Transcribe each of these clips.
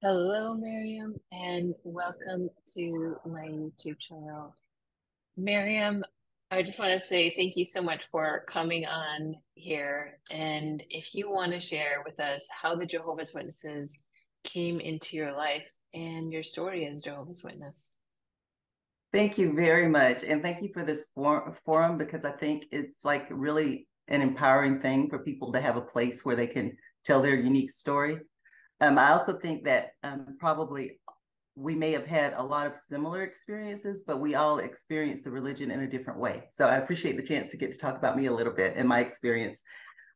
Hello, Miriam, and welcome to my YouTube channel. Miriam, I just want to say thank you so much for coming on here. And if you want to share with us how the Jehovah's Witnesses came into your life and your story as Jehovah's Witness. Thank you very much. And thank you for this for- forum because I think it's like really an empowering thing for people to have a place where they can tell their unique story. Um, I also think that um, probably we may have had a lot of similar experiences, but we all experience the religion in a different way. So I appreciate the chance to get to talk about me a little bit and my experience.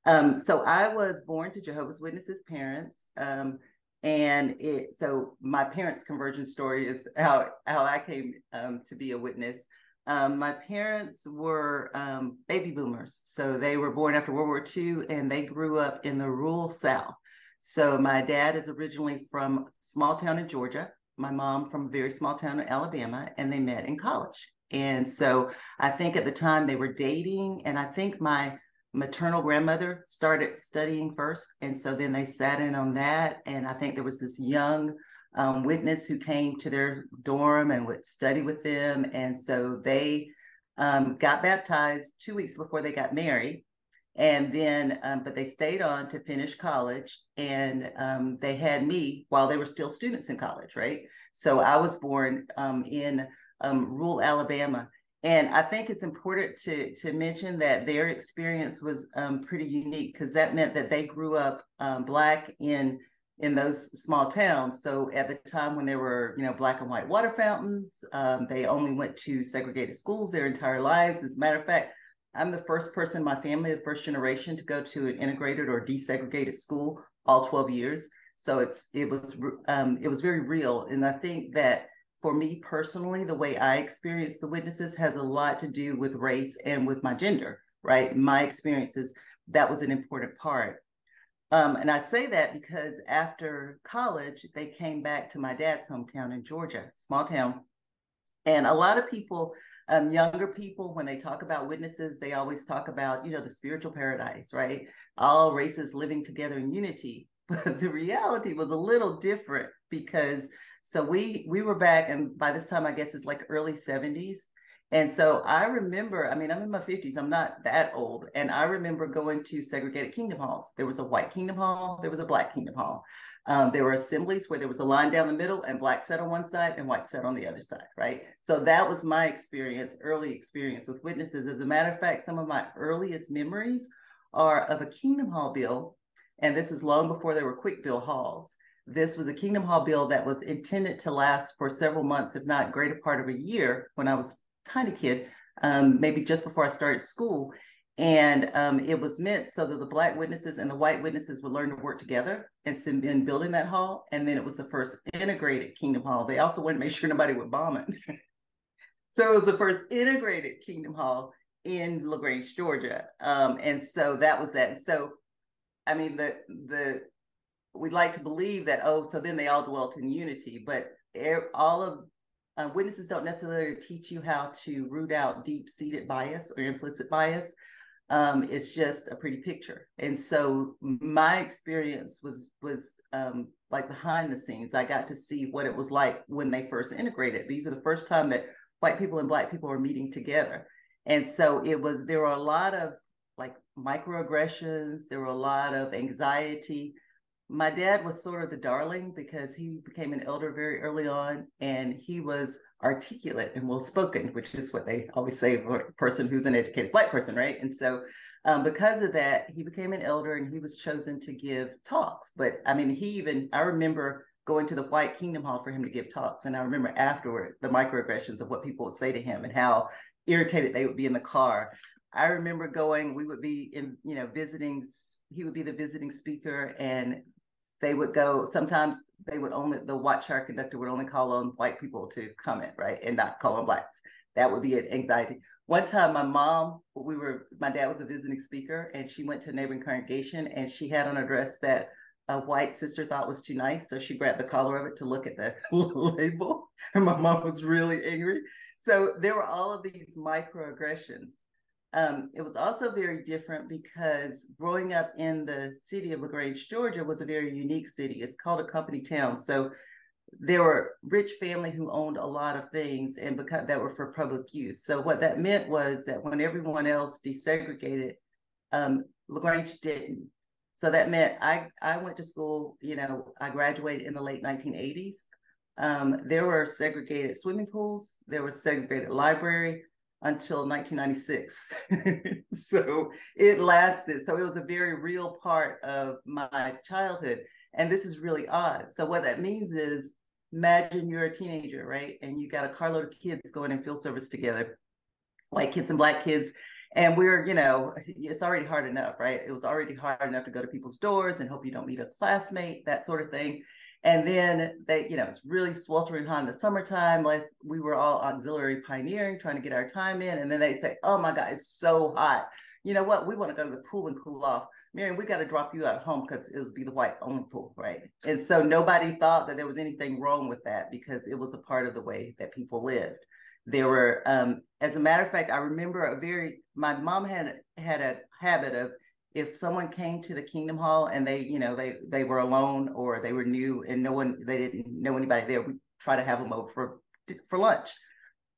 Um, so I was born to Jehovah's Witnesses parents. Um, and it, so my parents' conversion story is how, how I came um, to be a witness. Um, my parents were um, baby boomers. So they were born after World War II and they grew up in the rural South. So my dad is originally from small town in Georgia, my mom from a very small town in Alabama, and they met in college. And so I think at the time they were dating, and I think my maternal grandmother started studying first. And so then they sat in on that. And I think there was this young um, witness who came to their dorm and would study with them. And so they um, got baptized two weeks before they got married and then um, but they stayed on to finish college and um, they had me while they were still students in college right? So i was born um, in um, rural alabama. And i think it's important to to mention that their experience was um, pretty unique because that meant that they grew up um, black in in those small towns. So at the time when there were you know black and white water fountains they only went to segregated schools their entire lives. As a matter of fact I'm the first person in my family, the first generation to go to an integrated or desegregated school all 12 years. So it's it was um, it was very real, and I think that for me personally, the way I experienced the witnesses has a lot to do with race and with my gender. Right, my experiences that was an important part. Um, and I say that because after college, they came back to my dad's hometown in Georgia, small town, and a lot of people um, younger people, when they talk about witnesses, they always talk about, you know, the spiritual paradise, right? All races living together in unity. But the reality was a little different because so we we were back, and by this time, I guess it's like early 70s. And so I remember, I mean, I'm in my 50s, I'm not that old. And I remember going to segregated kingdom halls. There was a white kingdom hall, there was a black kingdom hall. Um, there were assemblies where there was a line down the middle and black sat on one side and white sat on the other side, right? So that was my experience, early experience with witnesses. As a matter of fact, some of my earliest memories are of a Kingdom Hall bill, and this is long before there were quick bill halls. This was a Kingdom Hall bill that was intended to last for several months, if not greater part of a year, when I was a tiny kid, um, maybe just before I started school. And um, it was meant so that the Black witnesses and the white witnesses would learn to work together and in building that hall. And then it was the first integrated Kingdom Hall. They also wanted to make sure nobody would bomb it. so it was the first integrated Kingdom Hall in LaGrange, Georgia. Um, and so that was that. So, I mean, the, the, we'd like to believe that, oh, so then they all dwelt in unity, but all of uh, witnesses don't necessarily teach you how to root out deep seated bias or implicit bias um, it's just a pretty picture. And so my experience was was um, like behind the scenes. I got to see what it was like when they first integrated. These are the first time that white people and black people were meeting together. And so it was there were a lot of like microaggressions, there were a lot of anxiety. My dad was sort of the darling because he became an elder very early on and he was articulate and well spoken, which is what they always say for a person who's an educated black person, right? And so, um, because of that, he became an elder and he was chosen to give talks. But I mean, he even, I remember going to the White Kingdom Hall for him to give talks. And I remember afterward the microaggressions of what people would say to him and how irritated they would be in the car. I remember going, we would be in, you know, visiting, he would be the visiting speaker and they would go sometimes they would only the watchtower conductor would only call on white people to comment right and not call on blacks. That would be an anxiety. One time my mom we were my dad was a visiting speaker and she went to a neighboring congregation and she had on a dress that a white sister thought was too nice so she grabbed the collar of it to look at the label and my mom was really angry. So there were all of these microaggressions Um, it was also very different because growing up in the city of LaGrange, Georgia was a very unique city. It's called a company town. So there were rich family who owned a lot of things and because that were for public use. So what that meant was that when everyone else desegregated, um, LaGrange didn't. So that meant I I went to school, you know, I graduated in the late 1980s. Um, there were segregated swimming pools, there was segregated library until 1996. so it lasted. So it was a very real part of my childhood. And this is really odd. So what that means is imagine you're a teenager, right? And you got a carload of kids going in field service together, white kids and black kids. And we're, you know, it's already hard enough, right? It was already hard enough to go to people's doors and hope you don't meet a classmate, that sort of thing. And then they, you know, it's really sweltering hot in the summertime. Like we were all auxiliary pioneering, trying to get our time in. And then they say, oh my God, it's so hot. You know what? We want to go to the pool and cool off. Miriam, we got to drop you at home because it was be the white only pool, right? And so nobody thought that there was anything wrong with that because it was a part of the way that people lived. There were, um, as a matter of fact, I remember a very. My mom had had a habit of if someone came to the Kingdom Hall and they, you know, they they were alone or they were new and no one they didn't know anybody there, we try to have them over for for lunch.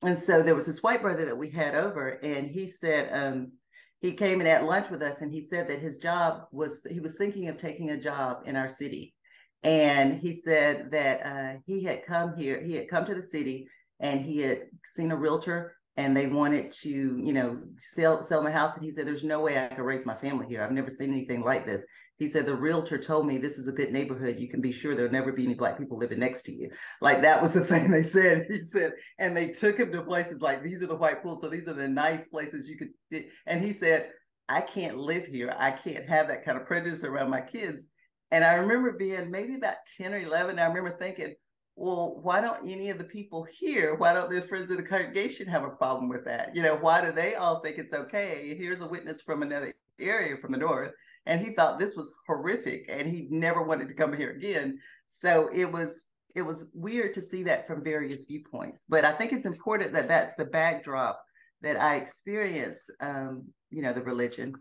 And so there was this white brother that we had over, and he said um, he came and had lunch with us, and he said that his job was he was thinking of taking a job in our city, and he said that uh, he had come here, he had come to the city, and he had seen a realtor and they wanted to, you know, sell sell my house. And he said, "There's no way I could raise my family here. I've never seen anything like this." He said, "The realtor told me this is a good neighborhood. You can be sure there'll never be any black people living next to you." Like that was the thing they said. He said, and they took him to places like these are the white pools, so these are the nice places you could. And he said, "I can't live here. I can't have that kind of prejudice around my kids." And I remember being maybe about ten or eleven. I remember thinking, well, why don't any of the people here, why don't the friends of the congregation have a problem with that? You know, why do they all think it's okay? Here's a witness from another area from the north. And he thought this was horrific and he never wanted to come here again. So it was it was weird to see that from various viewpoints. But I think it's important that that's the backdrop that I experienced, um, you know, the religion.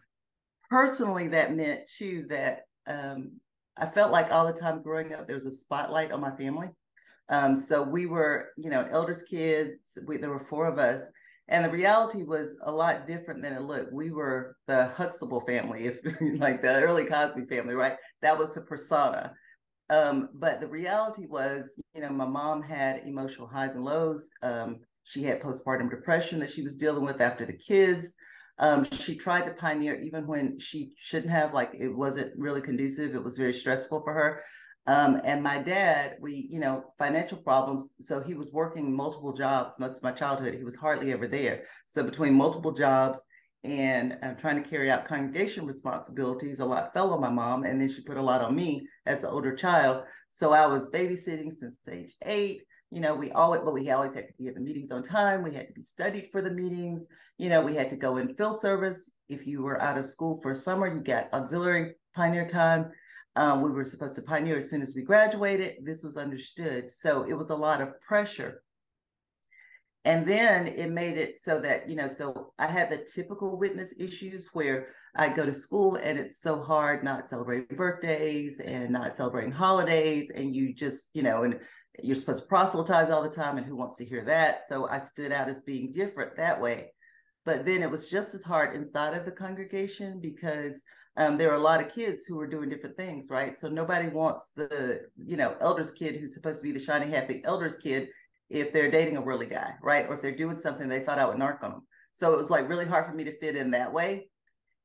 Personally, that meant too that um, I felt like all the time growing up, there was a spotlight on my family um, so we were, you know, elders' kids. We, there were four of us, and the reality was a lot different than it looked. We were the Huxtable family, if like the early Cosby family, right? That was the persona. Um, but the reality was, you know, my mom had emotional highs and lows. Um, she had postpartum depression that she was dealing with after the kids. Um, she tried to pioneer even when she shouldn't have, like it wasn't really conducive. It was very stressful for her. Um, and my dad, we, you know, financial problems. So he was working multiple jobs most of my childhood. He was hardly ever there. So between multiple jobs and uh, trying to carry out congregation responsibilities, a lot fell on my mom. And then she put a lot on me as the older child. So I was babysitting since age eight. You know, we always, but we always had to be at the meetings on time. We had to be studied for the meetings. You know, we had to go in field service. If you were out of school for summer, you got auxiliary pioneer time um, we were supposed to pioneer as soon as we graduated. This was understood. So it was a lot of pressure. And then it made it so that, you know, so I had the typical witness issues where I go to school and it's so hard not celebrating birthdays and not celebrating holidays. And you just, you know, and you're supposed to proselytize all the time. And who wants to hear that? So I stood out as being different that way. But then it was just as hard inside of the congregation because um, there are a lot of kids who are doing different things, right? So nobody wants the, you know, elders kid who's supposed to be the shiny, happy elders kid if they're dating a really guy, right? Or if they're doing something they thought I would narc on them. So it was like really hard for me to fit in that way.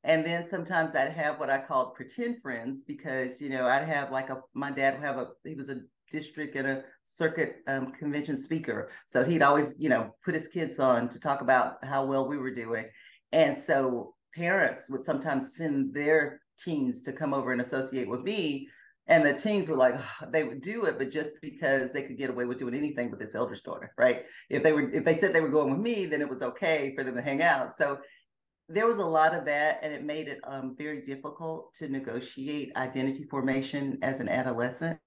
And then sometimes I'd have what I called pretend friends because, you know, I'd have like a, my dad would have a, he was a district and a circuit um, convention speaker. So he'd always, you know, put his kids on to talk about how well we were doing. And so parents would sometimes send their teens to come over and associate with me. And the teens were like, they would do it, but just because they could get away with doing anything with this eldest daughter, right? If they were, if they said they were going with me, then it was okay for them to hang out. So there was a lot of that, and it made it um, very difficult to negotiate identity formation as an adolescent.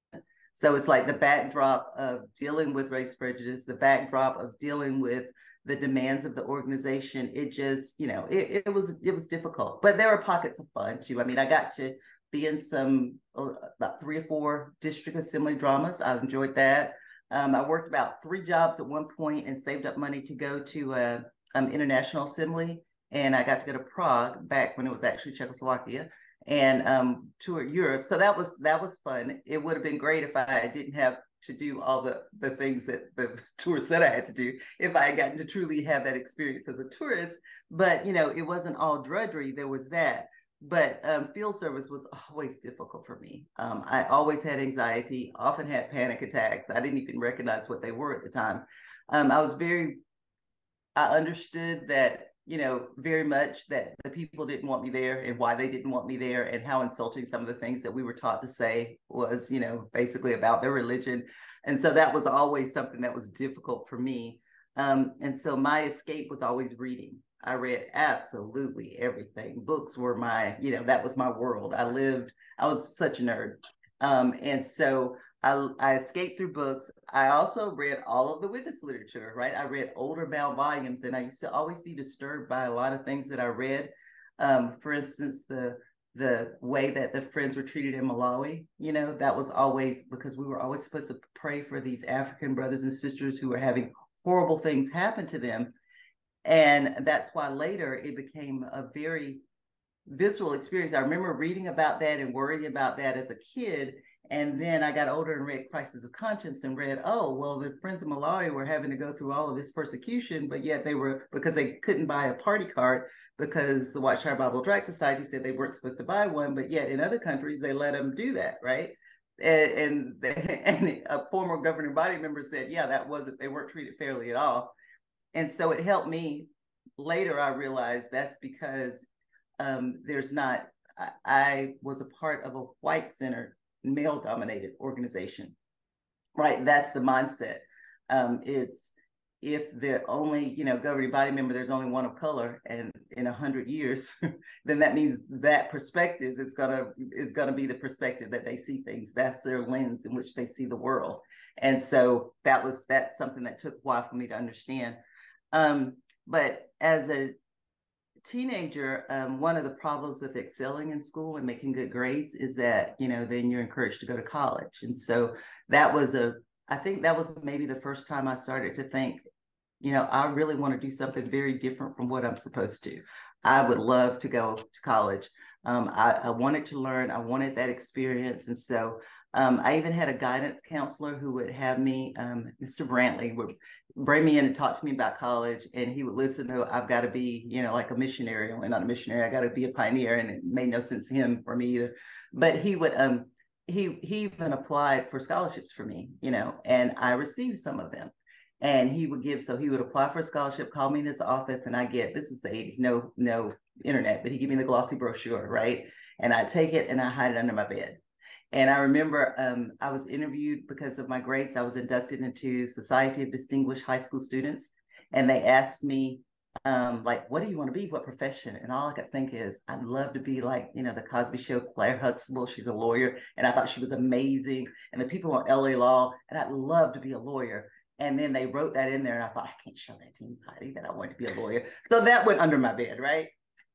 So it's like the backdrop of dealing with race prejudice, the backdrop of dealing with the demands of the organization, it just, you know, it, it was it was difficult. But there were pockets of fun too. I mean, I got to be in some uh, about three or four district assembly dramas. I enjoyed that. Um, I worked about three jobs at one point and saved up money to go to a um, international assembly. And I got to go to Prague back when it was actually Czechoslovakia and um, tour Europe. So that was that was fun. It would have been great if I didn't have to do all the the things that the tour said I had to do if I had gotten to truly have that experience as a tourist. But you know, it wasn't all drudgery. There was that. But um, field service was always difficult for me. Um, I always had anxiety, often had panic attacks. I didn't even recognize what they were at the time. Um, I was very, I understood that you know, very much that the people didn't want me there and why they didn't want me there and how insulting some of the things that we were taught to say was, you know, basically about their religion. And so that was always something that was difficult for me. Um, and so my escape was always reading. I read absolutely everything. Books were my, you know, that was my world. I lived, I was such a nerd. Um, and so I, I escaped through books. I also read all of the witness literature, right? I read older bound volumes, and I used to always be disturbed by a lot of things that I read. Um, for instance, the the way that the friends were treated in Malawi, you know, that was always because we were always supposed to pray for these African brothers and sisters who were having horrible things happen to them. And that's why later it became a very visceral experience. I remember reading about that and worrying about that as a kid and then I got older and read Crisis of Conscience and read, oh, well, the Friends of Malawi were having to go through all of this persecution, but yet they were, because they couldn't buy a party card because the Watchtower Bible Tract Society said they weren't supposed to buy one, but yet in other countries, they let them do that, right? And, and, and a former governing body member said, yeah, that wasn't, they weren't treated fairly at all. And so it helped me. Later, I realized that's because um, there's not, I, I was a part of a white center male dominated organization right? That's the mindset. Um, it's if the only you know governing body member there's only one of color and in a hundred years then that means that perspective is gonna is gonna be the perspective that they see things. That's their lens in which they see the world. And so that was that's something that took a while for me to understand. Um, but as a teenager, um, one of the problems with excelling in school and making good grades is that, you know, then you're encouraged to go to college. And so that was a, I think that was maybe the first time I started to think, you know, I really want to do something very different from what I'm supposed to. I would love to go to college. Um, I, I wanted to learn, I wanted that experience. And so um, I even had a guidance counselor who would have me, um, Mr. Brantley, would bring me in and talk to me about college, and he would listen to, I've got to be, you know, like a missionary, only not a missionary, I got to be a pioneer, and it made no sense to him for me either. But he would, um, he he even applied for scholarships for me, you know, and I received some of them. And he would give, so he would apply for a scholarship, call me in his office, and I get this was the 80s, no, no internet, but he give me the glossy brochure, right? And I take it and I hide it under my bed and I remember um, I was interviewed because of my grades. I was inducted into Society of Distinguished High School Students. And they asked me, um, like, what do you want to be? What profession? And all I could think is, I'd love to be like, you know, the Cosby Show, Claire Huxtable. She's a lawyer. And I thought she was amazing. And the people on LA Law, and I'd love to be a lawyer. And then they wrote that in there. And I thought, I can't show that to anybody that I want to be a lawyer. So that went under my bed, right?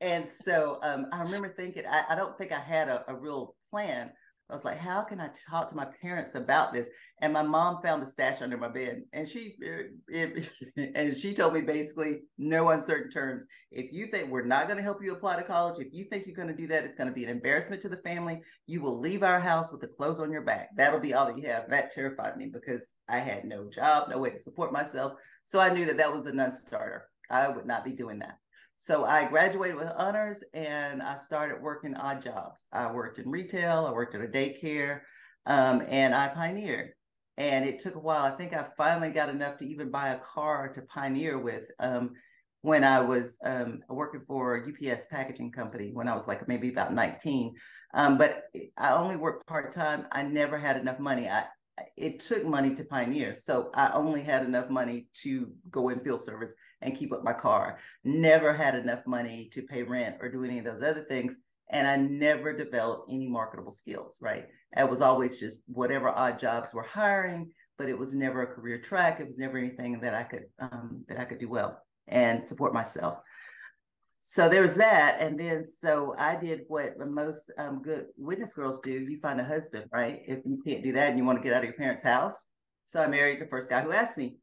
And so um, I remember thinking, I, I don't think I had a, a real plan I was like, how can I talk to my parents about this? And my mom found a stash under my bed, and she uh, it, and she told me basically, no uncertain terms. If you think we're not going to help you apply to college, if you think you're going to do that, it's going to be an embarrassment to the family. You will leave our house with the clothes on your back. That'll be all that you have. That terrified me because I had no job, no way to support myself. So I knew that that was a non-starter. I would not be doing that. So I graduated with honors and I started working odd jobs. I worked in retail, I worked at a daycare, um, and I pioneered. And it took a while. I think I finally got enough to even buy a car to pioneer with um, when I was um, working for a UPS packaging company when I was like maybe about 19. Um, but I only worked part time. I never had enough money. I, it took money to pioneer. So I only had enough money to go in field service and keep up my car. Never had enough money to pay rent or do any of those other things. And I never developed any marketable skills, right? It was always just whatever odd jobs were hiring, but it was never a career track. It was never anything that I could um, that I could do well and support myself. So there was that, and then so I did what most um, good witness girls do: you find a husband, right? If you can't do that and you want to get out of your parents' house, so I married the first guy who asked me,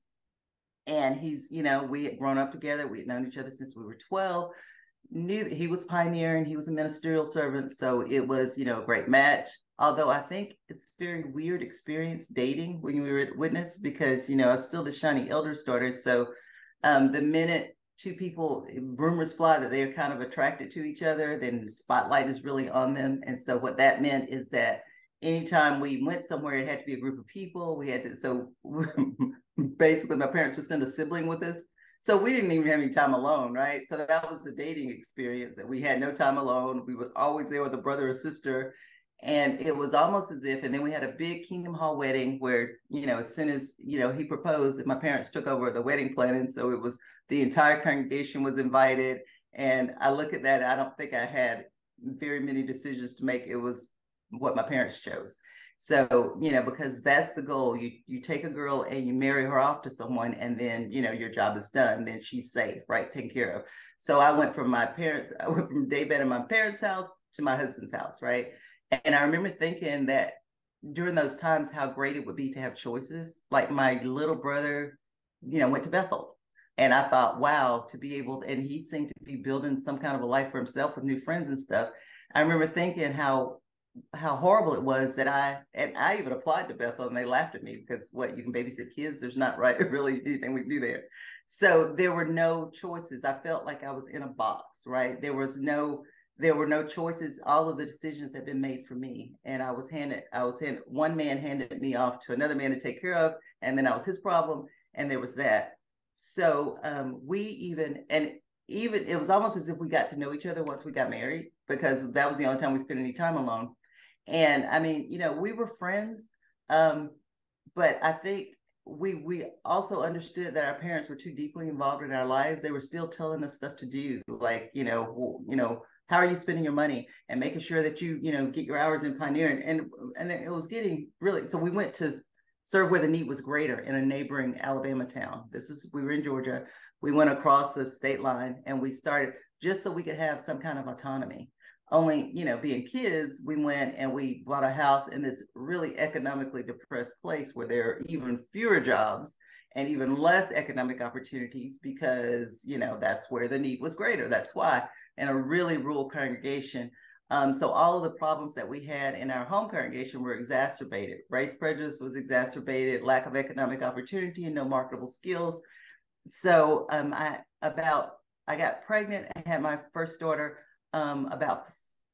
and he's you know we had grown up together, we had known each other since we were twelve. Knew that he was pioneering, he was a ministerial servant, so it was you know a great match although I think it's very weird experience dating when you were witness because you know I'm still the shiny elder's daughter. So um, the minute two people rumors fly that they're kind of attracted to each other, then spotlight is really on them. And so what that meant is that anytime we went somewhere, it had to be a group of people. We had to so basically my parents would send a sibling with us. So we didn't even have any time alone, right? So that was the dating experience that we had no time alone. We were always there with a brother or sister and it was almost as if and then we had a big kingdom hall wedding where you know as soon as you know he proposed my parents took over the wedding planning so it was the entire congregation was invited. And i look at that i don't think i had very many decisions to make. It was what my parents chose. So you know because that's the goal. You you take a girl and you marry her off to someone and then you know your job is done. Then she's safe right? Taken care of. So i went from my parents i went from daybed in my parents house to my husband's house right? And I remember thinking that during those times, how great it would be to have choices. Like my little brother, you know, went to Bethel. And I thought, wow, to be able, and he seemed to be building some kind of a life for himself with new friends and stuff. I remember thinking how how horrible it was that I and I even applied to Bethel and they laughed at me because what you can babysit kids, there's not right really anything we can do there. So there were no choices. I felt like I was in a box, right? There was no there were no choices. All of the decisions had been made for me. And I was handed, I was handed, one man handed me off to another man to take care of. And then I was his problem. And there was that. So um, we even, and even, it was almost as if we got to know each other once we got married, because that was the only time we spent any time alone. And I mean, you know, we were friends. Um, but I think we we also understood that our parents were too deeply involved in our lives. They were still telling us stuff to do, like you know, you know, how are you spending your money and making sure that you you know get your hours in pioneer and and, and it was getting really so we went to serve where the need was greater in a neighboring alabama town. This was we were in georgia. We went across the state line and we started just so we could have some kind of autonomy. Only you know being kids we went and we bought a house in this really economically depressed place where there are even fewer jobs and even less economic opportunities because you know that's where the need was greater. That's why in a really rural congregation. Um, so all of the problems that we had in our home congregation were exacerbated. Race prejudice was exacerbated, lack of economic opportunity and no marketable skills. So um, I about I got pregnant. I had my first daughter um, about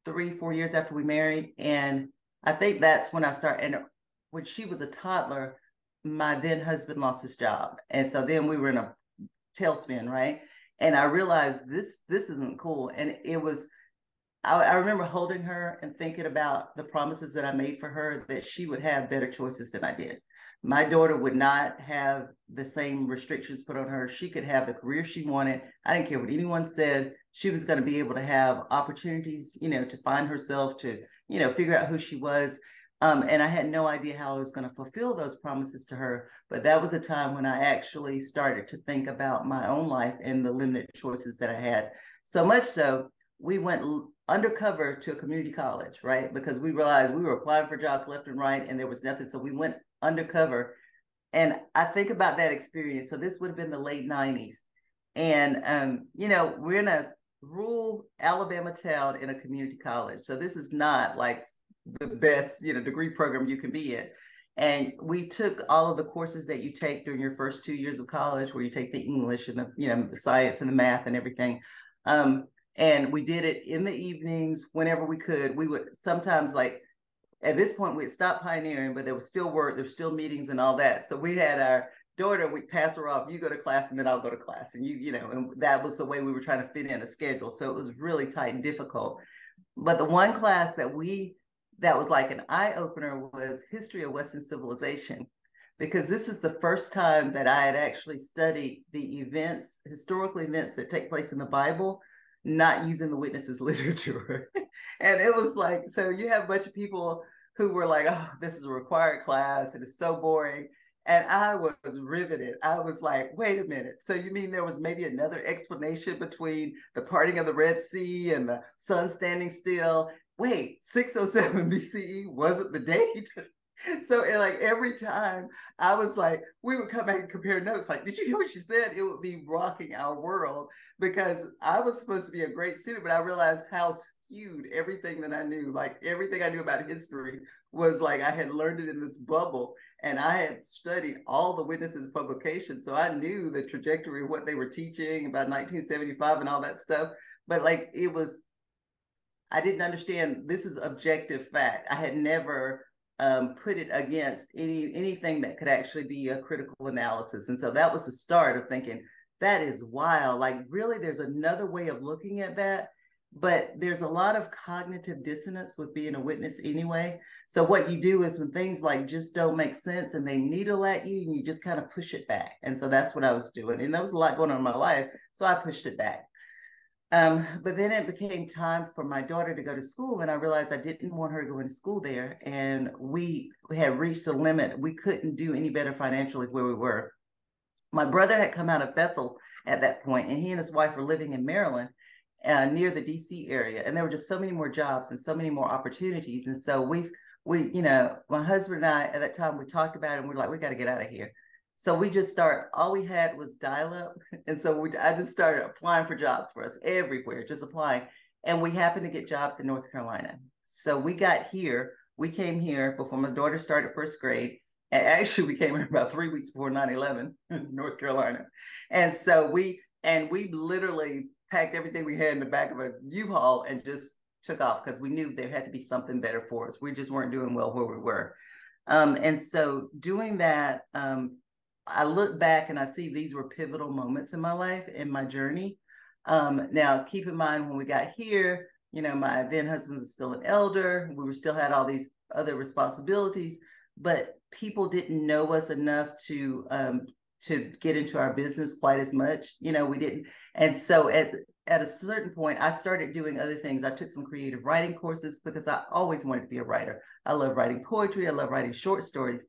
three, four years after we married, and I think that's when I started. And when she was a toddler, my then husband lost his job, and so then we were in a tailspin, right? and I realized this this isn't cool. And it was I, I, remember holding her and thinking about the promises that I made for her that she would have better choices than I did. My daughter would not have the same restrictions put on her. She could have the career she wanted. I didn't care what anyone said. She was going to be able to have opportunities, you know, to find herself, to, you know, figure out who she was. Um, and I had no idea how I was going to fulfill those promises to her. But that was a time when I actually started to think about my own life and the limited choices that I had. So much so, we went undercover to a community college, right? Because we realized we were applying for jobs left and right, and there was nothing. So we went undercover. And I think about that experience. So this would have been the late 90s. And, um, you know, we're in a rural Alabama town in a community college. So this is not like the best you know degree program you can be in and we took all of the courses that you take during your first two years of college where you take the english and the you know science and the math and everything um, and we did it in the evenings whenever we could. We would sometimes like at this point we'd stop pioneering but there was still work there was still meetings and all that. So we had our daughter we'd pass her off you go to class and then i'll go to class and you you know and that was the way we were trying to fit in a schedule. So it was really tight and difficult. But the one class that we that was like an eye opener was history of Western civilization, because this is the first time that I had actually studied the events, historical events that take place in the Bible, not using the witnesses literature. and it was like, so you have a bunch of people who were like, oh, this is a required class it's so boring. And I was riveted. I was like, wait a minute. So you mean there was maybe another explanation between the parting of the Red Sea and the sun standing still? Wait, 607 BCE wasn't the date. so it, like every time I was like, we would come back and compare notes. Like, did you hear what she said? It would be rocking our world because I was supposed to be a great student, but I realized how skewed everything that I knew, like everything I knew about history was like I had learned it in this bubble and I had studied all the witnesses publications. So I knew the trajectory of what they were teaching about 1975 and all that stuff. But like it was, I didn't understand this is objective fact. I had never um, put it against any anything that could actually be a critical analysis. And so that was the start of thinking that is wild. Like really, there's another way of looking at that. But there's a lot of cognitive dissonance with being a witness anyway. So what you do is when things like just don't make sense and they needle at you, and you just kind of push it back. And so that's what I was doing. And there was a lot going on in my life. So I pushed it back. Um, but then it became time for my daughter to go to school, and I realized I didn't want her to go into school there. And we, had reached a limit. We couldn't do any better financially where we were. My brother had come out of Bethel at that point, and he and his wife were living in Maryland uh, near the DC area. And there were just so many more jobs and so many more opportunities. And so we've, we, you know, my husband and I at that time, we talked about it and we're like, we got to get out of here. So we just start. All we had was dial up, and so we, I just started applying for jobs for us everywhere, just applying. And we happened to get jobs in North Carolina. So we got here. We came here before my daughter started first grade. And actually, we came here about three weeks before 9 11 in North Carolina. And so we, and we literally packed everything we had in the back of a U-Haul and just took off because we knew there had to be something better for us. We just weren't doing well where we were. Um, and so doing that, um, I look back and I see these were pivotal moments in my life and my journey. Um, now, keep in mind when we got here, you know, my then husband was still an elder. We were still had all these other responsibilities, but people didn't know us enough to um, to get into our business quite as much. You know, we didn't. And so at at a certain point, I started doing other things. I took some creative writing courses because I always wanted to be a writer. I love writing poetry. I love writing short stories.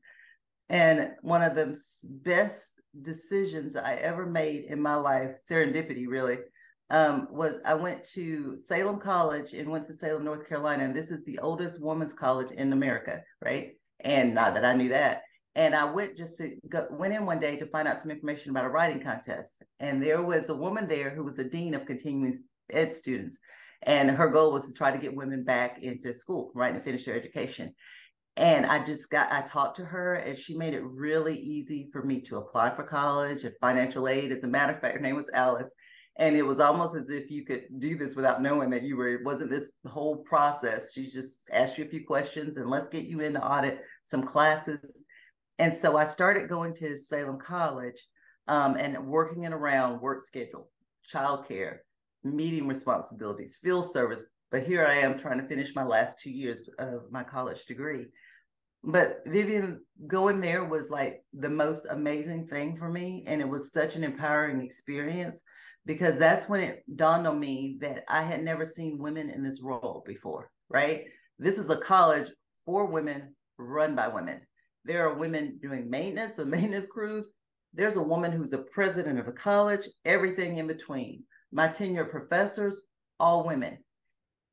And one of the best decisions I ever made in my life, serendipity really, um, was I went to Salem College in Winston-Salem, North Carolina. And this is the oldest women's college in America, right? And not that I knew that. And I went just to go, went in one day to find out some information about a writing contest. And there was a woman there who was a dean of continuing ed students. And her goal was to try to get women back into school, right, and finish their education. And I just got, I talked to her and she made it really easy for me to apply for college and financial aid. As a matter of fact, her name was Alice. And it was almost as if you could do this without knowing that you were, it wasn't this whole process. She just asked you a few questions and let's get you in to audit some classes. And so I started going to Salem College um, and working it around work schedule, childcare, meeting responsibilities, field service, but here I am trying to finish my last two years of my college degree. But Vevian, going there was like the most amazing thing for me. And it was such an empowering experience because that's when it dawned on me that I had never seen women in this role before, right? This is a college for women, run by women. There are women doing maintenance or maintenance crews. There's a woman who's a president of a college, everything in between. My tenure professors, all women.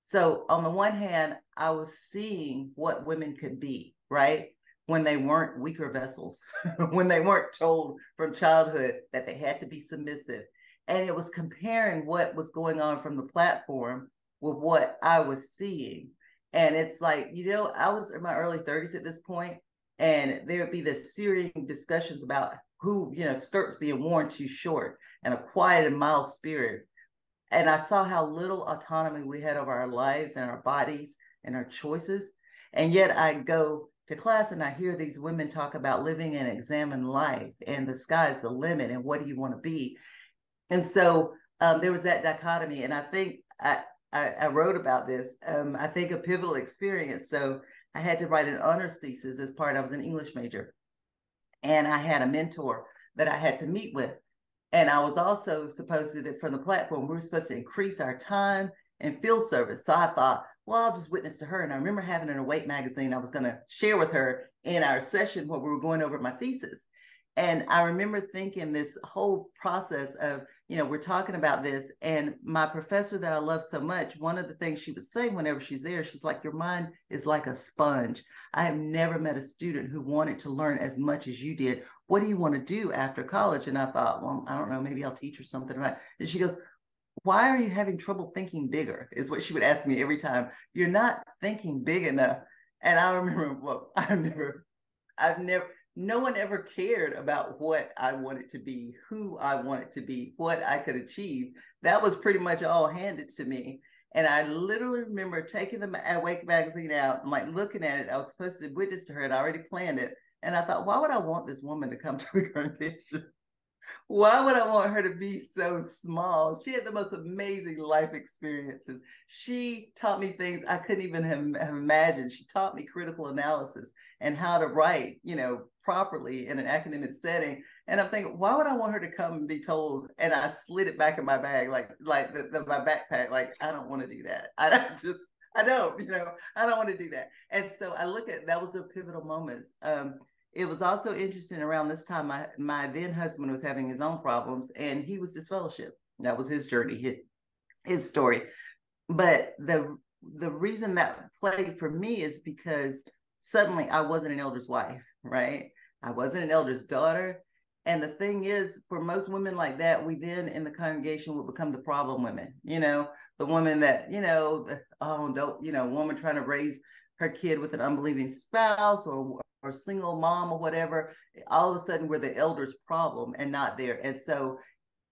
So on the one hand, I was seeing what women could be, right? When they weren't weaker vessels, when they weren't told from childhood that they had to be submissive. And it was comparing what was going on from the platform with what I was seeing. And it's like, you know, I was in my early 30s at this point, and there would be this searing discussions about who, you know, skirts being worn too short and a quiet and mild spirit and I saw how little autonomy we had over our lives and our bodies and our choices. And yet I go to class and I hear these women talk about living an examined life and the sky's the limit and what do you want to be? And so um, there was that dichotomy. And I think I, I, I wrote about this. Um, I think a pivotal experience. So I had to write an honors thesis as part, I was an English major. And I had a mentor that I had to meet with. And I was also supposed to, from the platform, we were supposed to increase our time and field service. So I thought, well, I'll just witness to her. And I remember having an Awake magazine I was going to share with her in our session where we were going over my thesis. And I remember thinking this whole process of, you know, we're talking about this. And my professor that I love so much, one of the things she would say whenever she's there, she's like, Your mind is like a sponge. I have never met a student who wanted to learn as much as you did. What do you want to do after college? And I thought, Well, I don't know, maybe I'll teach or something about it. And she goes, Why are you having trouble thinking bigger? Is what she would ask me every time. You're not thinking big enough. And I remember, well, I've never, I've never, no one ever cared about what I wanted to be, who I wanted to be, what I could achieve. That was pretty much all handed to me. And I literally remember taking the Awake uh, magazine out and like looking at it. I was supposed to witness to her and I already planned it. And I thought, why would I want this woman to come to the congregation? Why would I want her to be so small? She had the most amazing life experiences. She taught me things I couldn't even have, imagined. She taught me critical analysis and how to write, you know, properly in an academic setting. And I'm thinking, why would I want her to come and be told? And I slid it back in my bag, like like the, the, my backpack. Like I don't want to do that. I don't just I don't, you know, I don't want to do that. And so I look at that was a pivotal moments. Um, it was also interesting around this time. My my then husband was having his own problems, and he was disfellowship. That was his journey, his his story. But the the reason that played for me is because suddenly I wasn't an elder's wife, right? I wasn't an elder's daughter. And the thing is, for most women like that, we then in the congregation would become the problem women, you know, the woman that, you know, the, oh, don't, you know, woman trying to raise her kid with an unbelieving spouse or or single mom or whatever. All of a sudden, we're the elder's problem and not there. And so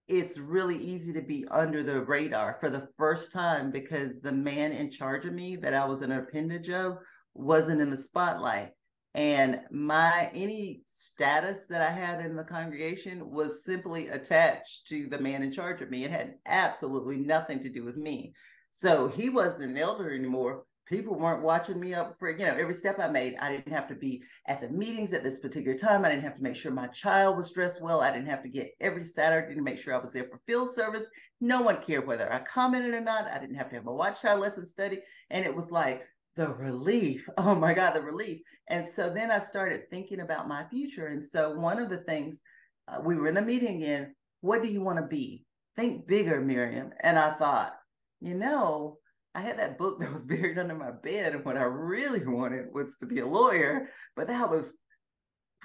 it's really easy to be under the radar for the first time because the man in charge of me that I was an appendage of wasn't in the spotlight and my any status that i had in the congregation was simply attached to the man in charge of me it had absolutely nothing to do with me so he wasn't an elder anymore people weren't watching me up for you know every step i made i didn't have to be at the meetings at this particular time i didn't have to make sure my child was dressed well i didn't have to get every saturday to make sure i was there for field service no one cared whether i commented or not i didn't have to have a watchtower lesson study and it was like the relief. Oh my God, the relief. And so then I started thinking about my future. And so one of the things uh, we were in a meeting in, what do you want to be? Think bigger, Miriam. And I thought, you know, I had that book that was buried under my bed. And what I really wanted was to be a lawyer, but that was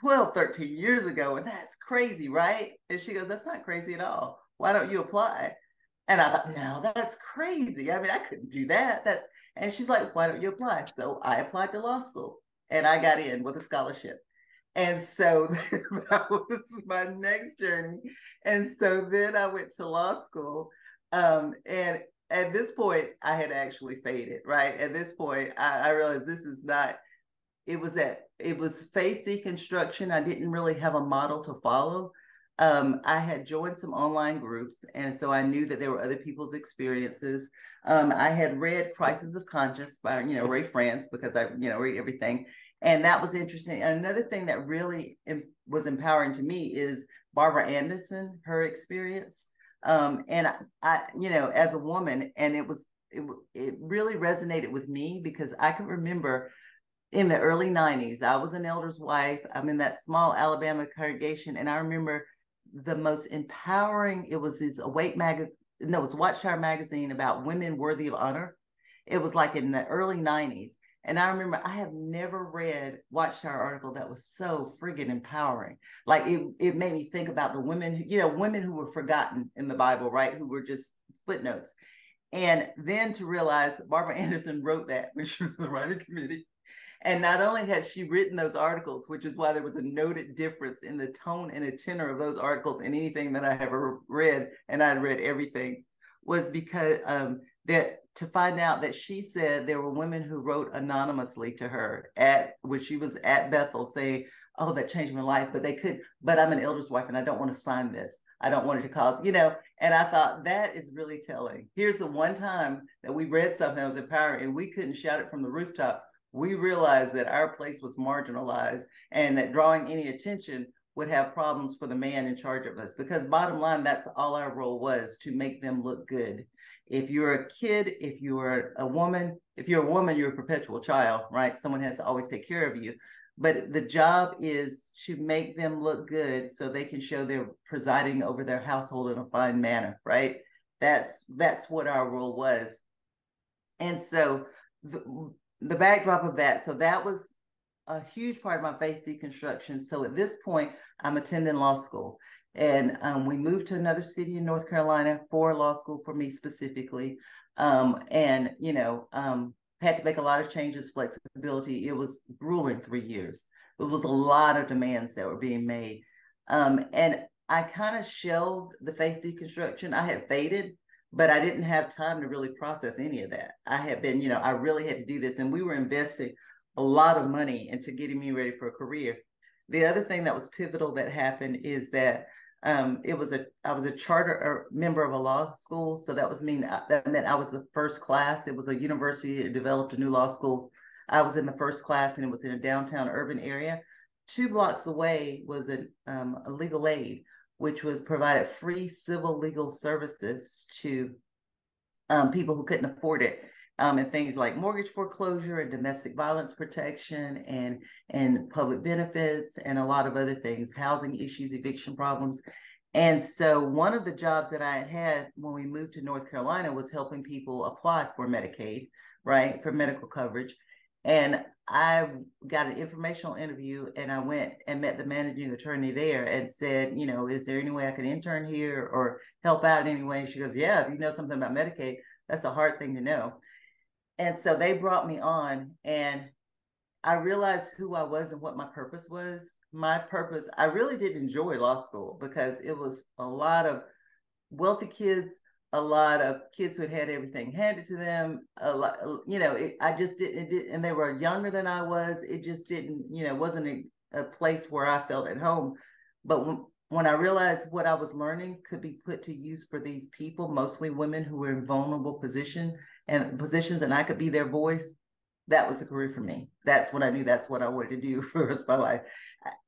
12, 13 years ago. And that's crazy, right? And she goes, That's not crazy at all. Why don't you apply? And I thought, no, that's crazy. I mean, I couldn't do that. That's and she's like, why don't you apply? So I applied to law school and I got in with a scholarship. And so that was my next journey. And so then I went to law school. Um, and at this point, I had actually faded, right? At this point, I, I realized this is not, it was at, it was faith deconstruction. I didn't really have a model to follow um, I had joined some online groups, and so I knew that there were other people's experiences. Um, I had read Crisis of Conscience by you know Ray Franz because I you know read everything, and that was interesting. And another thing that really was empowering to me is Barbara Anderson, her experience, um, and I, I, you know as a woman, and it was it, it really resonated with me because I can remember in the early 90s. I was an elder's wife. I'm in that small Alabama congregation. And I remember the most empowering. It was this Awake magazine. No, it was Watchtower magazine about women worthy of honor. It was like in the early 90s. And I remember I have never read Watchtower article that was so friggin' empowering. Like it, it made me think about the women, you know, women who were forgotten in the Bible, right? Who were just footnotes. And then to realize Barbara Anderson wrote that when she was in the writing committee. And not only had she written those articles, which is why there was a noted difference in the tone and the tenor of those articles and anything that I ever read, and I'd read everything, was because um, that to find out that she said there were women who wrote anonymously to her at when she was at Bethel saying, "Oh, that changed my life," but they could. But I'm an elder's wife, and I don't want to sign this. I don't want it to cause, you know. And I thought that is really telling. Here's the one time that we read something that was empowering, and we couldn't shout it from the rooftops we realized that our place was marginalized and that drawing any attention would have problems for the man in charge of us because bottom line that's all our role was to make them look good If you're a kid, if you're a woman, if you're a woman, you're a perpetual child, right? Someone has to always take care of you. But the job is to make them look good so they can show they're presiding over their household in a fine manner, right? That's that's what our role was. And so the, the backdrop of that, so that was a huge part of my faith deconstruction. So at this point, I'm attending law school. And um, we moved to another city in North Carolina for law school for me specifically. Um, and, you know, um, had to make a lot of changes, flexibility. It was grueling three years. It was a lot of demands that were being made. Um, and I kind of shelved the faith deconstruction. I had faded, but I didn't have time to really process any of that. I had been, you know, I really had to do this. And we were investing a lot of money into getting me ready for a career. The other thing that was pivotal that happened is that um, it was a I was a charter member of a law school, so that was mean uh, that meant I was the first class. It was a university that developed a new law school. I was in the first class, and it was in a downtown urban area. Two blocks away was a, um, a legal aid, which was provided free civil legal services to um, people who couldn't afford it um, and things like mortgage foreclosure and domestic violence protection and and public benefits and a lot of other things, housing issues, eviction problems. And so one of the jobs that I had had when we moved to North Carolina was helping people apply for Medicaid, right, for medical coverage. And I got an informational interview and I went and met the managing attorney there and said, you know, is there any way I could intern here or help out in any way? She goes, yeah, if you know something about Medicaid, that's a hard thing to know. And so they brought me on and I realized who I was and what my purpose was. My purpose, I really did enjoy law school because it was a lot of wealthy kids, a lot of kids who had had everything handed to them. A lot, you know, it, I just didn't, did, and they were younger than I was. It just didn't, you know, wasn't a, a place where I felt at home. But when, when I realized what I was learning could be put to use for these people, mostly women who were in vulnerable position and positions, and I could be their voice, that was a career for me. That's what I knew. That's what I wanted to do for the rest of my life.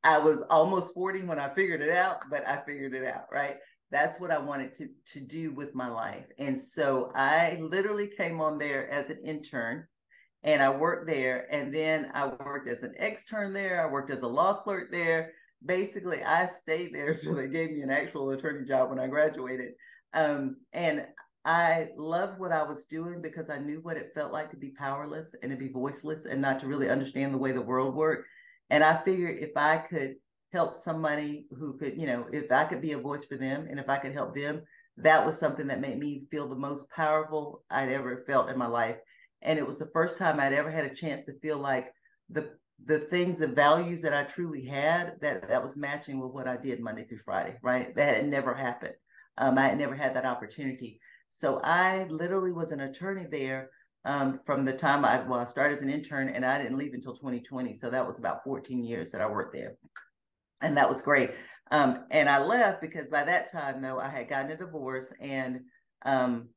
I was almost 40 when I figured it out, but I figured it out, right? That's what I wanted to, to do with my life. And so I literally came on there as an intern and I worked there. And then I worked as an extern there. I worked as a law clerk there basically I stayed there until they gave me an actual attorney job when I graduated. Um, and I loved what I was doing because I knew what it felt like to be powerless and to be voiceless and not to really understand the way the world worked. And I figured if I could help somebody who could, you know, if I could be a voice for them and if I could help them, that was something that made me feel the most powerful I'd ever felt in my life. And it was the first time I'd ever had a chance to feel like the the things, the values that I truly had, that that was matching with what I did Monday through Friday, right? That had never happened. Um, I had never had that opportunity. So I literally was an attorney there um, from the time I well, I started as an intern and I didn't leave until 2020. So that was about 14 years that I worked there. And that was great. Um, and I left because by that time, though, I had gotten a divorce and um,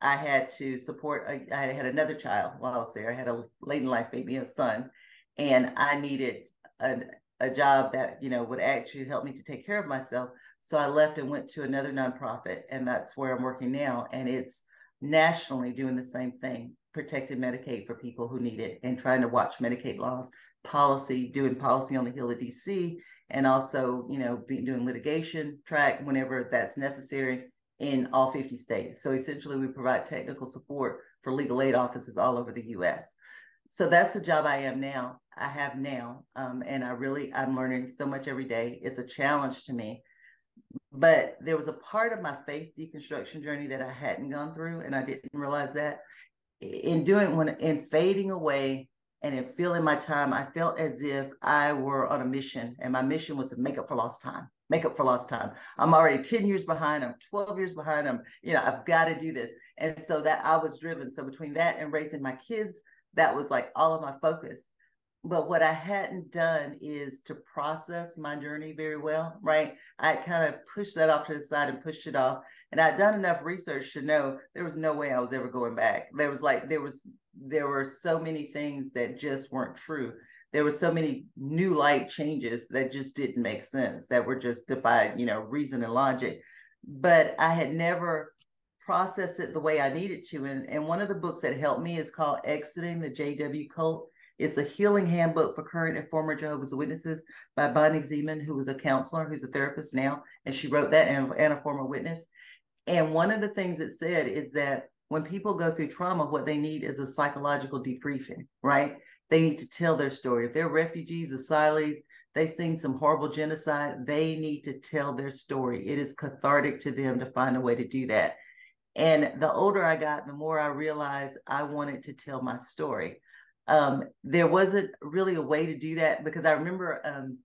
I had to support, I had another child while I was there. I had a late in life baby, a son and I needed a, a job that you know would actually help me to take care of myself. So I left and went to another nonprofit, and that's where I'm working now. And it's nationally doing the same thing, protecting Medicaid for people who need it, and trying to watch Medicaid laws, policy, doing policy on the Hill of DC, and also you know be, doing litigation track whenever that's necessary in all 50 states. So essentially, we provide technical support for legal aid offices all over the U.S so that's the job I am now. I have now, um, and I really I'm learning so much every day. It's a challenge to me, but there was a part of my faith deconstruction journey that I hadn't gone through, and I didn't realize that. In doing when in fading away and in filling my time, I felt as if I were on a mission, and my mission was to make up for lost time. Make up for lost time. I'm already 10 years behind. I'm 12 years behind. I'm, you know, I've got to do this. And so that I was driven. So between that and raising my kids, that was like all of my focus. But what I hadn't done is to process my journey very well, right? I kind of pushed that off to the side and pushed it off. And I'd done enough research to know there was no way I was ever going back. There was like, there was, there were so many things that just weren't true. There were so many new light changes that just didn't make sense, that were just defied, you know, reason and logic. But I had never processed it the way I needed to. And, and one of the books that helped me is called Exiting the JW Cult. It's a healing handbook for current and former Jehovah's Witnesses by Bonnie Zieman, who was a counselor, who's a therapist now. And she wrote that and, and a former witness. And one of the things it said is that when people go through trauma, what they need is a psychological debriefing, right? They need to tell their story. If they're refugees, asylees, they've seen some horrible genocide, they need to tell their story. It is cathartic to them to find a way to do that. And the older I got, the more I realized I wanted to tell my story. Um, there wasn't really a way to do that because I remember um,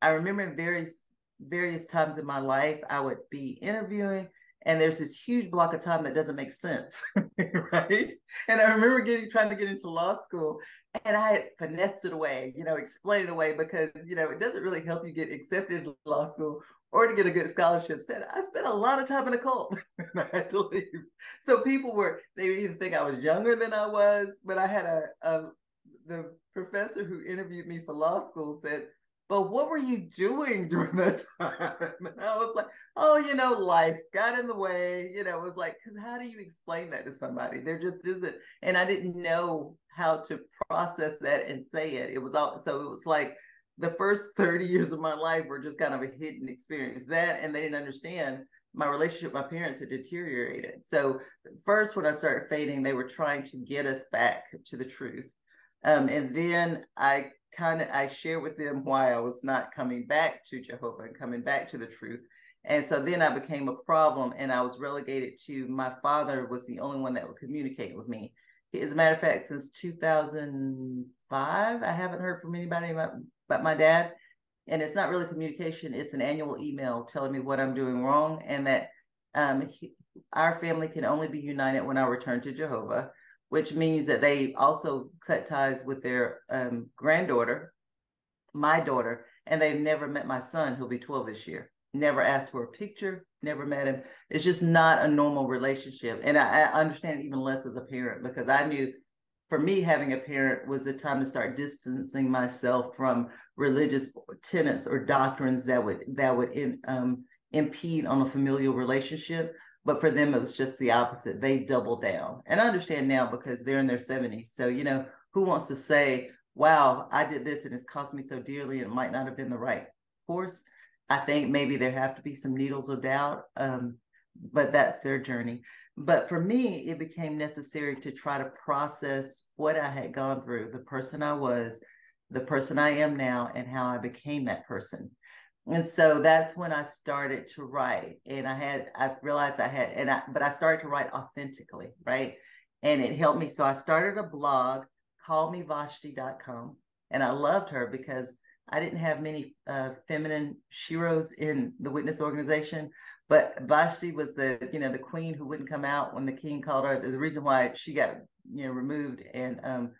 I remember various various times in my life I would be interviewing and there's this huge block of time that doesn't make sense right? And i remember getting trying to get into law school and i had finessed it away you know explain it away because you know it doesn't really help you get accepted to law school or to get a good scholarship said i spent a lot of time in a cult i had to leave so people were they either think i was younger than i was but i had a, a the professor who interviewed me for law school said but what were you doing during that time? And I was like, oh, you know, life got in the way. You know, it was like, because how do you explain that to somebody? There just isn't. And I didn't know how to process that and say it. It was all, so it was like the first 30 years of my life were just kind of a hidden experience. That, and they didn't understand my relationship with my parents had deteriorated. So first, when I started fading, they were trying to get us back to the truth. Um, and then I kind of I shared with them why I was not coming back to Jehovah and coming back to the truth. And so then I became a problem and I was relegated to my father was the only one that would communicate with me. As a matter of fact, since 2005, I haven't heard from anybody about my dad. And it's not really communication, it's an annual email telling me what I'm doing wrong and that um, he, our family can only be united when I return to Jehovah which means that they also cut ties with their um, granddaughter, my daughter, and they've never met my son, who'll be 12 this year. Never asked for a picture, never met him. It's just not a normal relationship. And I, I understand even less as a parent because I knew for me, having a parent was the time to start distancing myself from religious tenets or doctrines that would that would in, um, impede on a familial relationship. But for them, it was just the opposite. They doubled down. And I understand now because they're in their 70s. So, you know, who wants to say, wow, I did this and it's cost me so dearly, and it might not have been the right course? I think maybe there have to be some needles of doubt, um, but that's their journey. But for me, it became necessary to try to process what I had gone through, the person I was, the person I am now, and how I became that person and so that's when I started to write. And I had, I realized I had, and I, but I started to write authentically, right? And it helped me. So I started a blog, callmevashti.com. And I loved her because I didn't have many uh, feminine sheroes in the witness organization, but Vashti was the, you know, the queen who wouldn't come out when the king called her. The reason why she got, you know, removed and um,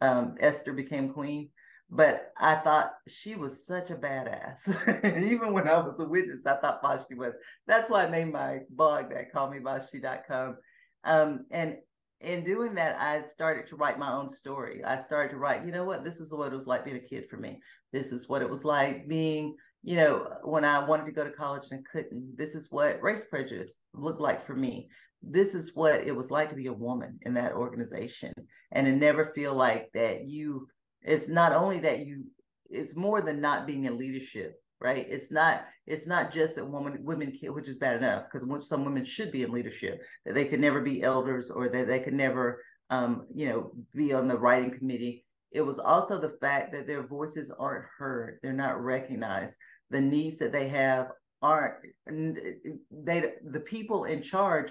um, Esther became queen but I thought she was such a badass. Even when I was a witness, I thought Vashti was. That's why I named my blog that callmevashti.com. Um, and in doing that, I started to write my own story. I started to write, you know what, this is what it was like being a kid for me. This is what it was like being, you know, when I wanted to go to college and I couldn't. This is what race prejudice looked like for me. This is what it was like to be a woman in that organization and to never feel like that you it's not only that you it's more than not being in leadership right? It's not it's not just that women women can which is bad enough because some women should be in leadership that they could never be elders or that they could never um, you know be on the writing committee. It was also the fact that their voices aren't heard. They're not recognized. The needs that they have aren't they the people in charge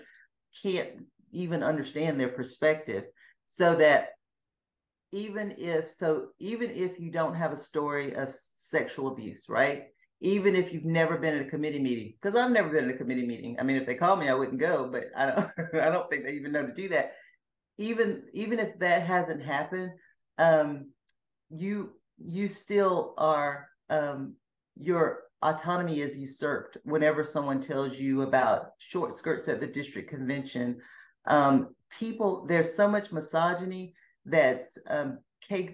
can't even understand their perspective. So that even if so even if you don't have a story of sexual abuse right even if you've never been at a committee meeting because i've never been at a committee meeting. I mean if they call me i wouldn't go but i don't i don't think they even know to do that. Even even if that hasn't happened um you you still are um your autonomy is usurped whenever someone tells you about short skirts at the district convention. Um people there's so much misogyny that's um,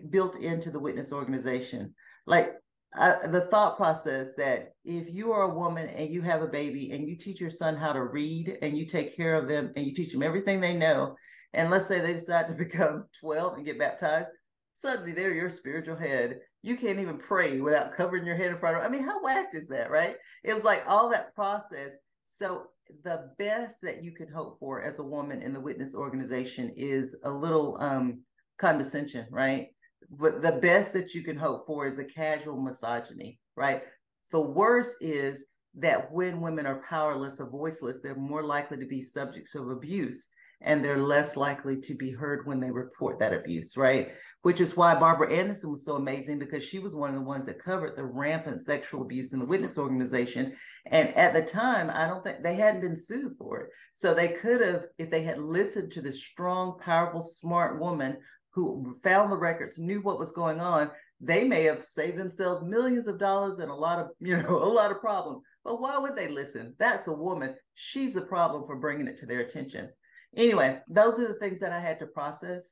built into the witness organization. Like the thought process that if you are a woman and you have a baby and you teach your son how to read and you take care of them and you teach them everything they know, and let's say they decide to become 12 and get baptized, suddenly they're your spiritual head. You can't even pray without covering your head in front of. I mean, how whacked is that, right? It was like all that process. So the best that you can hope for as a woman in the witness organization is a little um, condescension, right? But the best that you can hope for is a casual misogyny, right? The worst is that when women are powerless or voiceless, they're more likely to be subjects of abuse and they're less likely to be heard when they report that abuse, right? Which is why Barbara Anderson was so amazing because she was one of the ones that covered the rampant sexual abuse in the witness organization. And at the time, I don't think they hadn't been sued for it. So they could have, if they had listened to the strong, powerful, smart woman who found the records, knew what was going on, they may have saved themselves millions of dollars and a lot of, you know, a lot of problems. But why would they listen? That's a woman. She's the problem for bringing it to their attention. Anyway, those are the things that I had to process.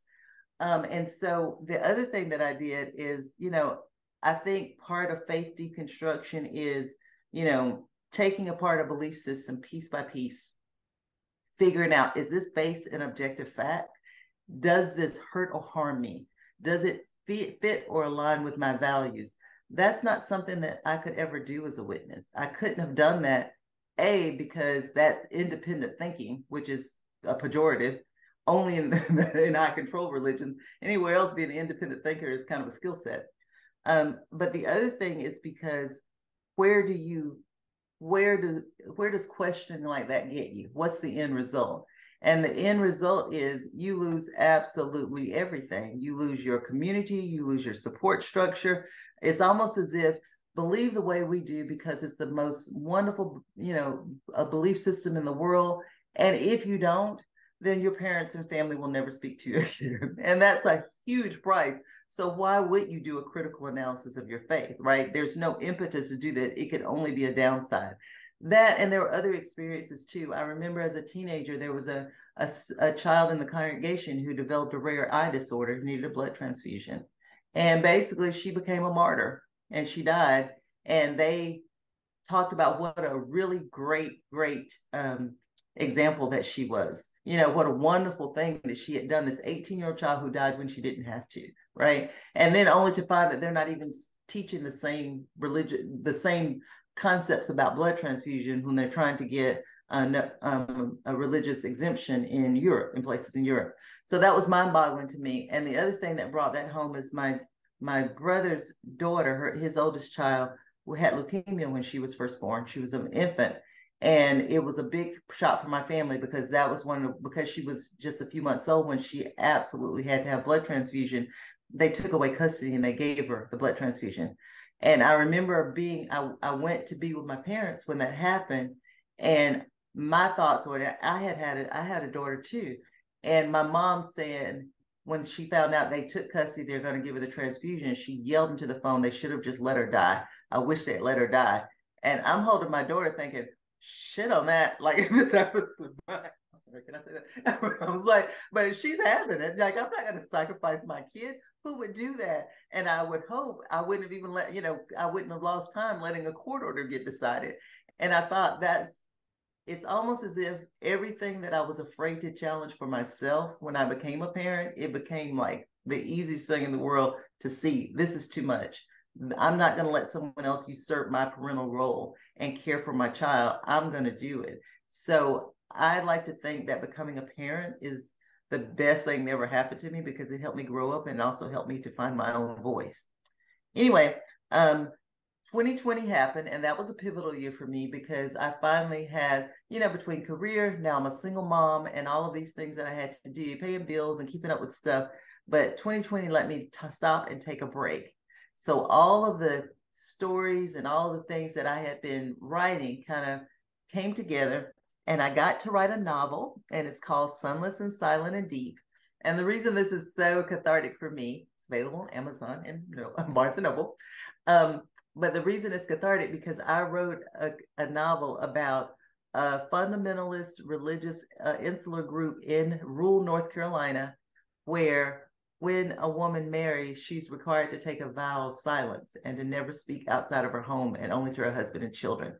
Um, and so the other thing that I did is, you know, I think part of faith deconstruction is, you know, taking apart a belief system piece by piece, figuring out is this based in objective fact? Does this hurt or harm me? Does it fit, fit or align with my values? That's not something that I could ever do as a witness. I couldn't have done that, A, because that's independent thinking, which is a pejorative only in, in high control religions. Anywhere else, being an independent thinker is kind of a skill set. Um, but the other thing is because where do you where do where does questioning like that get you? What's the end result? And the end result is you lose absolutely everything. You lose your community, you lose your support structure. It's almost as if believe the way we do because it's the most wonderful, you know, a belief system in the world. And if you don't, then your parents and family will never speak to you again. and that's a huge price. So why would you do a critical analysis of your faith, right? There's no impetus to do that. It could only be a downside that and there were other experiences too. I remember as a teenager, there was a, a, a child in the congregation who developed a rare eye disorder, needed a blood transfusion. And basically, she became a martyr and she died. And they talked about what a really great, great um, example that she was. You know, what a wonderful thing that she had done. This 18 year old child who died when she didn't have to, right? And then only to find that they're not even teaching the same religion, the same concepts about blood transfusion when they're trying to get a, um, a religious exemption in Europe, in places in Europe. So that was mind-boggling to me. And the other thing that brought that home is my my brother's daughter, her, his oldest child, who had leukemia when she was first born. She was an infant, and it was a big shock for my family because that was one of because she was just a few months old when she absolutely had to have blood transfusion. They took away custody and they gave her the blood transfusion. And I remember being, I, I went to be with my parents when that happened. And my thoughts were that I had had a, I had a daughter too. And my mom said, when she found out they took custody, they're going to give her the transfusion. She yelled into the phone, they should have just let her die. I wish they'd let her die. And I'm holding my daughter thinking, shit on that. Like this happens to my, I'm sorry, can I say that? I was like, but she's having it. Like, I'm not going to sacrifice my kid who would do that? And I would hope I wouldn't have even let, you know, I wouldn't have lost time letting a court order get decided. And I thought that's, it's almost as if everything that I was afraid to challenge for myself when I became a parent, it became like the easiest thing in the world to see this is too much. I'm not going to let someone else usurp my parental role and care for my child. I'm going to do it. So I like to think that becoming a parent is the best thing that ever happened to me because it helped me grow up and also helped me to find my own voice. Anyway, um, 2020 happened and that was a pivotal year for me because I finally had, you know, between career, now I'm a single mom and all of these things that I had to do, paying bills and keeping up with stuff. But 2020 let me t- stop and take a break. So all of the stories and all the things that I had been writing kind of came together and I got to write a novel, and it's called Sunless and Silent and Deep. And the reason this is so cathartic for me, it's available on Amazon and you know, Barnes and Noble. Um, but the reason it's cathartic because I wrote a, a novel about a fundamentalist religious uh, insular group in rural North Carolina, where when a woman marries, she's required to take a vow of silence and to never speak outside of her home and only to her husband and children.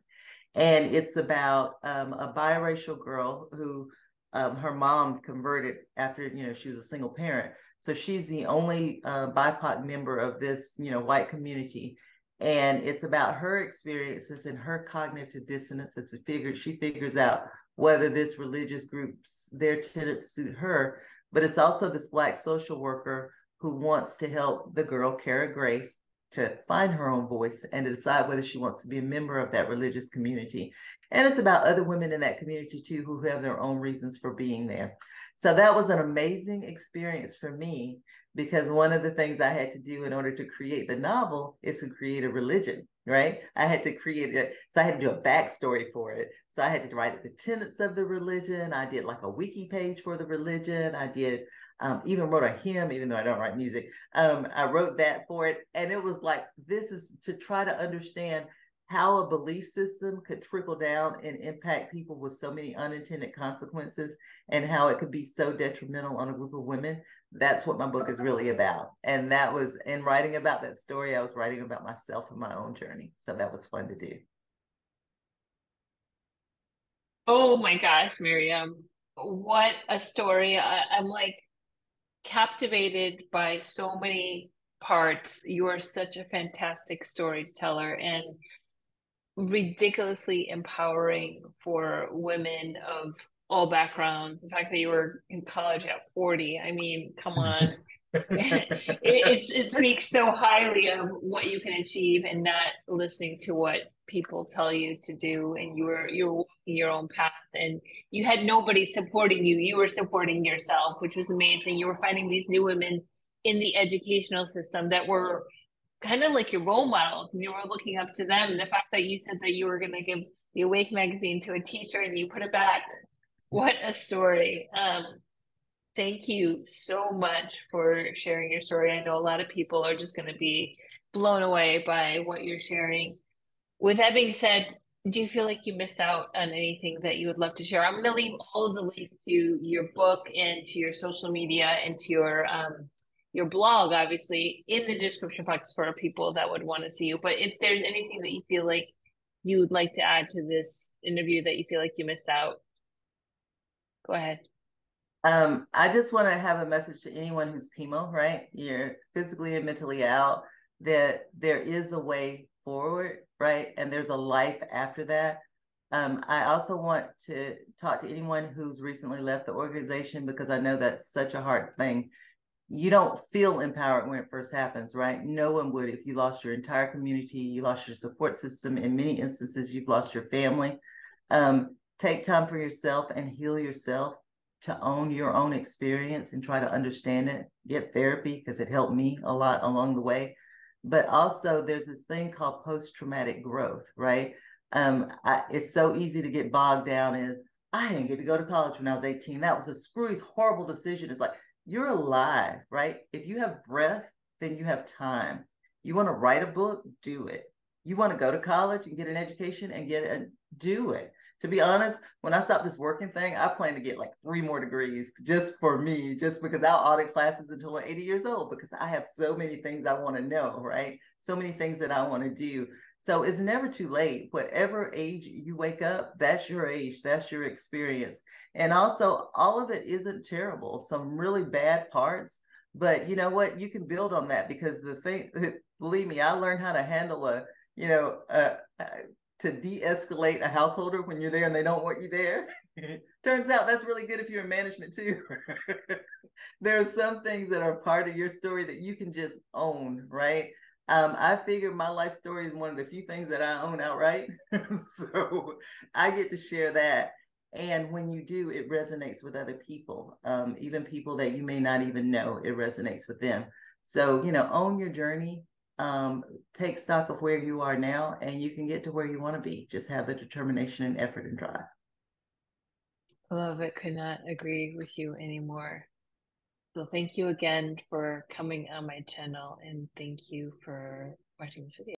And it's about um, a biracial girl who um, her mom converted after you know she was a single parent. So she's the only uh, bipoc member of this you know white community. And it's about her experiences and her cognitive dissonance as figure. She figures out whether this religious group's their tenets suit her but it's also this black social worker who wants to help the girl Kara Grace to find her own voice and to decide whether she wants to be a member of that religious community. And it's about other women in that community too who have their own reasons for being there. So that was an amazing experience for me because one of the things I had to do in order to create the novel is to create a religion, right? I had to create it. So I had to do a backstory for it. So I had to write the tenets of the religion. I did like a wiki page for the religion. I did um, even wrote a hymn, even though I don't write music. Um, I wrote that for it. And it was like, this is to try to understand how a belief system could trickle down and impact people with so many unintended consequences and how it could be so detrimental on a group of women. That's what my book is really about. And that was in writing about that story, I was writing about myself and my own journey. So that was fun to do. Oh my gosh, Miriam. What a story. I, I'm like, captivated by so many parts. You are such a fantastic storyteller and ridiculously empowering for women of all backgrounds. The fact that you were in college at 40, I mean, come on. it, it, it speaks so highly of what you can achieve and not listening to what people tell you to do and you were you were walking your own path and you had nobody supporting you you were supporting yourself which was amazing you were finding these new women in the educational system that were kind of like your role models and you were looking up to them the fact that you said that you were going to give the awake magazine to a teacher and you put it back. What a story. Um thank you so much for sharing your story. I know a lot of people are just going to be blown away by what you're sharing. With that being said, do you feel like you missed out on anything that you would love to share? I'm going to leave all of the links to your book and to your social media and to your um, your blog, obviously, in the description box for people that would want to see you. But if there's anything that you feel like you would like to add to this interview that you feel like you missed out, go ahead. Um, I just want to have a message to anyone who's PIMO, right? You're physically and mentally out, that there is a way forward, right? And there's a life after that. Um, I also want to talk to anyone who's recently left the organization because I know that's such a hard thing. You don't feel empowered when it first happens, right? No one would if you lost your entire community, you lost your support system. In many instances, you've lost your family. Um, take time for yourself and heal yourself to own your own experience and try to understand it. Get therapy because it helped me a lot along the way but also there's this thing called post-traumatic growth right um, I, it's so easy to get bogged down in i didn't get to go to college when i was 18 that was a screwy horrible decision it's like you're alive right if you have breath then you have time you want to write a book do it you want to go to college and get an education and get it do it to be honest, when I stop this working thing, I plan to get like three more degrees just for me, just because I'll audit classes until I'm 80 years old because I have so many things I want to know, right? So many things that I want to do. So it's never too late. Whatever age you wake up, that's your age, that's your experience. And also, all of it isn't terrible. Some really bad parts, but you know what? You can build on that because the thing, believe me, I learned how to handle a, you know, a, to de-escalate a householder when you're there and they don't want you there. Turns out that's really good if you're in management too. there are some things that are part of your story that you can just own, right? Um, I figure my life story is one of the few things that I own outright. so I get to share that. And when you do, it resonates with other people, um, even people that you may not even know, it resonates with them. So, you know, own your journey, um, take stock of where you are now and you can get to where you want to be. Just have the determination and effort and drive. Love it. Could not agree with you anymore. So thank you again for coming on my channel and thank you for watching this video.